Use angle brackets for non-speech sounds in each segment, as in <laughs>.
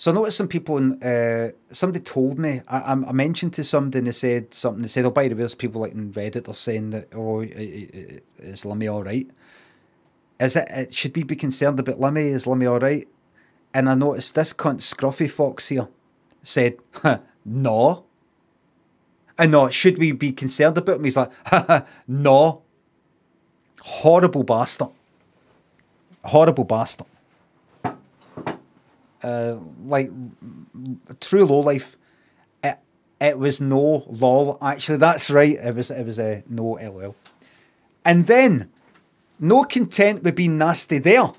So I noticed some people, uh, somebody told me, I, I mentioned to somebody and they said something, they said, oh, by the way, there's people like in Reddit, they're saying that, oh, is Limmy all right? Is it, it, should we be concerned about Limmy? Is Limmy all right? And I noticed this cunt Scruffy Fox here said, no. And no, should we be concerned about him? He's like, <laughs> no. Horrible bastard. Horrible bastard uh, like true low life. It it was no lol. Actually, that's right. It was it was a no lol. And then, no content with being nasty there.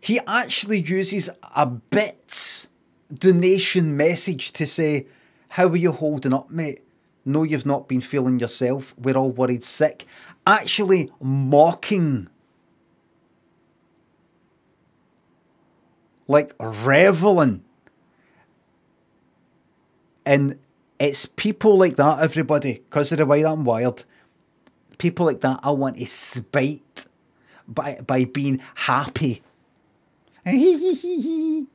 He actually uses a bits donation message to say, "How are you holding up, mate? No, you've not been feeling yourself. We're all worried sick." Actually, mocking like reveling. And it's people like that, everybody, because of the way I'm wired. People like that I want to spite by by being happy. <laughs> this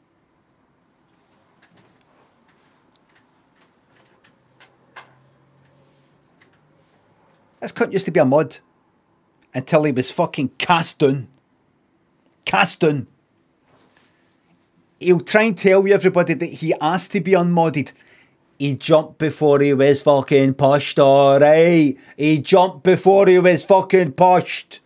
cunt used to be a mod until he was fucking cast down. Cast down he'll try and tell you everybody that he asked to be unmodded. He jumped before he was fucking pushed, alright? He jumped before he was fucking pushed.